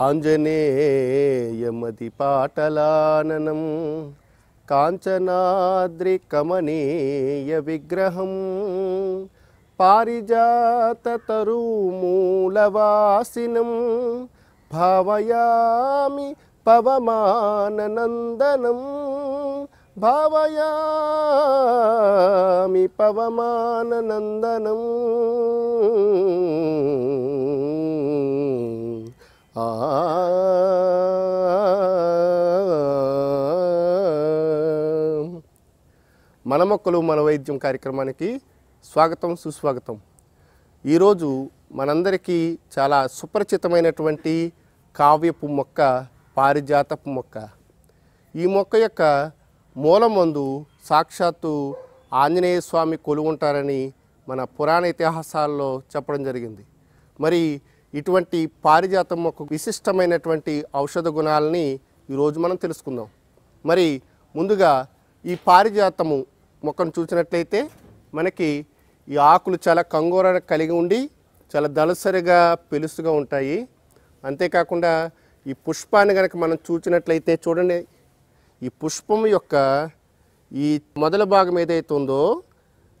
ఆంజనేయమతి పాటలాననం కాంచనాద్రి కమనీయ విగ్రహం పారిజాతరుమూలవాసినం భావయామి పవమాననందనం భావయామి పవమాననందనం. మన మొక్కలు మన వైద్యం కార్యక్రమానికి స్వాగతం సుస్వాగతం. ఈరోజు మనందరికీ చాలా సుపరిచితమైనటువంటి కావ్యపు మొక్క పారిజాతపు మొక్క. ఈ మొక్క యొక్క మూలమందు సాక్షాత్తు ఆంజనేయ స్వామి కొలువుంటారని మన పురాణ ఇతిహాసాల్లో చెప్పడం జరిగింది. మరి ఇటువంటి పారిజాతం మొక్క విశిష్టమైనటువంటి ఔషధ గుణాలని ఈరోజు మనం తెలుసుకుందాం. మరి ముందుగా ఈ పారిజాతము మొక్కను చూసినట్లయితే మనకి ఈ ఆకులు చాలా కంగోర కలిగి ఉండి చాలా దళసరిగా పెలుసుగా ఉంటాయి. అంతేకాకుండా ఈ పుష్పాన్ని కనుక మనం చూసినట్లయితే చూడండి ఈ పుష్పం యొక్క ఈ మొదల భాగం ఏదైతే ఉందో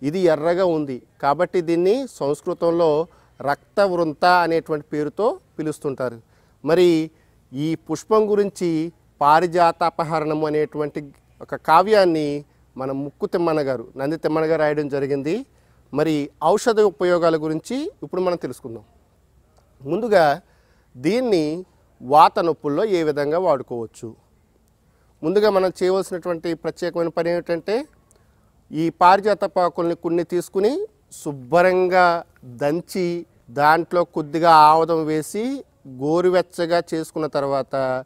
ఇది ఎర్రగా ఉంది. కాబట్టి దీన్ని సంస్కృతంలో రక్త వృంత అనేటువంటి పేరుతో పిలుస్తుంటారు. మరి ఈ పుష్పం గురించి పారిజాతాపహరణం అనేటువంటి ఒక కావ్యాన్ని మన ముక్కు తిమ్మన్న గారు నంది తిమ్మన్న గారు రాయడం జరిగింది. మరి ఔషధ ఉపయోగాల గురించి ఇప్పుడు మనం తెలుసుకుందాం. ముందుగా దీన్ని వాత నొప్పుల్లో ఏ విధంగా వాడుకోవచ్చు? ముందుగా మనం చేయవలసినటువంటి ప్రత్యేకమైన పని ఏమిటంటే ఈ పారిజాత పాకుల్ని కొన్ని తీసుకుని శుభ్రంగా దంచి దాంట్లో కొద్దిగా ఆవదం వేసి గోరువెచ్చగా చేసుకున్న తర్వాత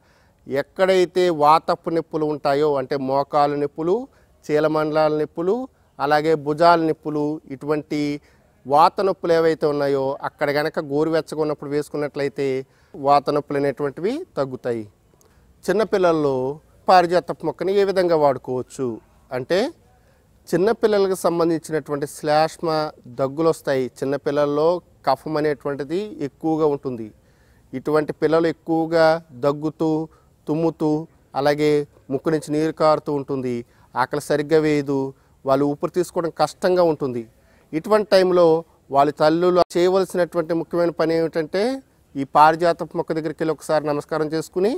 ఎక్కడైతే వాతపు నొప్పులు ఉంటాయో అంటే మోకాలు నొప్పులు చీలమండలాల నొప్పులు అలాగే భుజాల నొప్పులు ఇటువంటి వాత నొప్పులు ఏవైతే ఉన్నాయో అక్కడ కనుక గోరువెచ్చగా ఉన్నప్పుడు వేసుకున్నట్లయితే వాత నొప్పులు అనేటువంటివి తగ్గుతాయి. చిన్నపిల్లల్లో పారిజాత మొక్కని ఏ విధంగా వాడుకోవచ్చు? అంటే చిన్నపిల్లలకు సంబంధించినటువంటి శ్లాష్మ దగ్గులు వస్తాయి చిన్నపిల్లల్లో కఫం అనేటువంటిది ఎక్కువగా ఉంటుంది. ఇటువంటి పిల్లలు ఎక్కువగా దగ్గుతూ తుమ్ముతూ అలాగే ముక్కు నుంచి నీరు కారుతూ ఉంటుంది. ఆకలి సరిగ్గా వేయదు. వాళ్ళు ఊపిరి తీసుకోవడం కష్టంగా ఉంటుంది. ఇటువంటి టైంలో వాళ్ళ తల్లులు చేయవలసినటువంటి ముఖ్యమైన పని ఏమిటంటే ఈ పారిజాతపు మొక్క దగ్గరికి వెళ్ళి ఒకసారి నమస్కారం చేసుకుని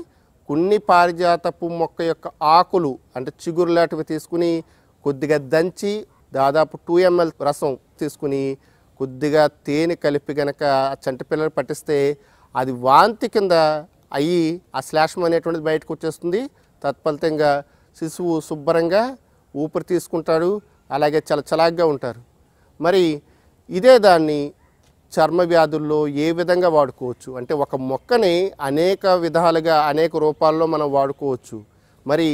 కొన్ని పారిజాతపు మొక్క యొక్క ఆకులు అంటే చిగురు లాంటివి తీసుకుని కొద్దిగా దంచి దాదాపు టూ ఎంఎల్ రసం తీసుకుని కొద్దిగా తేనె కలిపి కనుక చంటిపిల్లలు పట్టిస్తే అది వాంతి కింద అయ్యి ఆ శ్లాషం అనేటువంటిది బయటకు వచ్చేస్తుంది. తత్ఫలితంగా శిశువు శుభ్రంగా ఊపిరి తీసుకుంటాడు అలాగే చలచలాగ్గా ఉంటారు. మరి ఇదే దాన్ని చర్మ వ్యాధుల్లో ఏ విధంగా వాడుకోవచ్చు? అంటే ఒక మొక్కని అనేక విధాలుగా అనేక రూపాల్లో మనం వాడుకోవచ్చు. మరి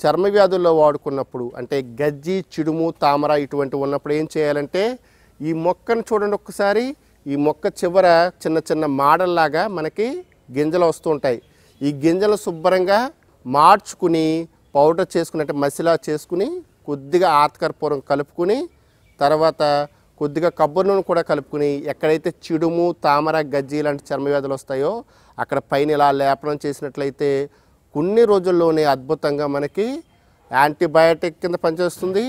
చర్మ వ్యాధుల్లో వాడుకున్నప్పుడు అంటే గజ్జి చిడుము తామర ఇటువంటి ఉన్నప్పుడు ఏం చేయాలంటే ఈ మొక్కను చూడండి ఒక్కసారి. ఈ మొక్క చివర చిన్న చిన్న మాడల్లాగా మనకి గింజలు వస్తూ ఉంటాయి. ఈ గింజలు శుభ్రంగా మార్చుకుని పౌడర్ చేసుకున్నట్టు మసిలా చేసుకుని కొద్దిగా ఆత్కర్పూరం కలుపుకుని తర్వాత కొద్దిగా కొబ్బరి నూనె కూడా కలుపుకుని ఎక్కడైతే చిడుము తామర గజ్జి లాంటి చర్మ వ్యాధులు వస్తాయో అక్కడ పైన ఇలా లేపనం చేసినట్లయితే కొన్ని రోజుల్లోనే అద్భుతంగా మనకి యాంటీబయాటిక్ కింద పనిచేస్తుంది.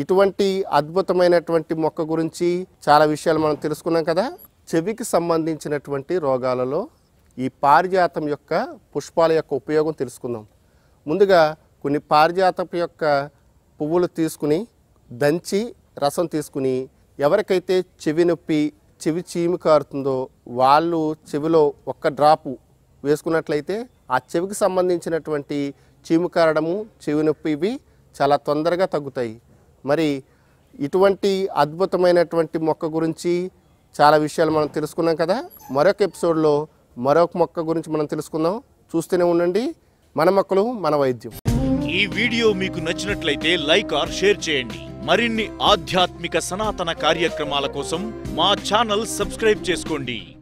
ఇటువంటి అద్భుతమైనటువంటి మొక్క గురించి చాలా విషయాలు మనం తెలుసుకున్నాం కదా. చెవికి సంబంధించినటువంటి రోగాలలో ఈ పారిజాతం యొక్క పుష్పాల యొక్క ఉపయోగం తెలుసుకుందాం. ముందుగా కొన్ని పారిజాతం యొక్క పువ్వులు తీసుకుని దంచి రసం తీసుకుని ఎవరికైతే చెవి నొప్పి చెవి చీమి కారుతుందో వాళ్ళు చెవిలో ఒక్క డ్రాపు వేసుకున్నట్లయితే ఆ చెవికి సంబంధించినటువంటి చీము కారడము చెవి నొప్పి ఇవి చాలా తొందరగా తగ్గుతాయి. మరి ఇటువంటి అద్భుతమైనటువంటి మొక్క గురించి చాలా విషయాలు మనం తెలుసుకున్నాం కదా. మరొక ఎపిసోడ్లో మరొక మొక్క గురించి మనం తెలుసుకుందాం. చూస్తూనే ఉండండి. మన మొక్కలు మన వైద్యం. ఈ వీడియో మీకు నచ్చినట్లయితే లైక్ ఆర్ షేర్ చేయండి. మరిన్ని ఆధ్యాత్మిక సనాతన కార్యక్రమాల కోసం మా ఛానల్ సబ్స్క్రైబ్ చేసుకోండి.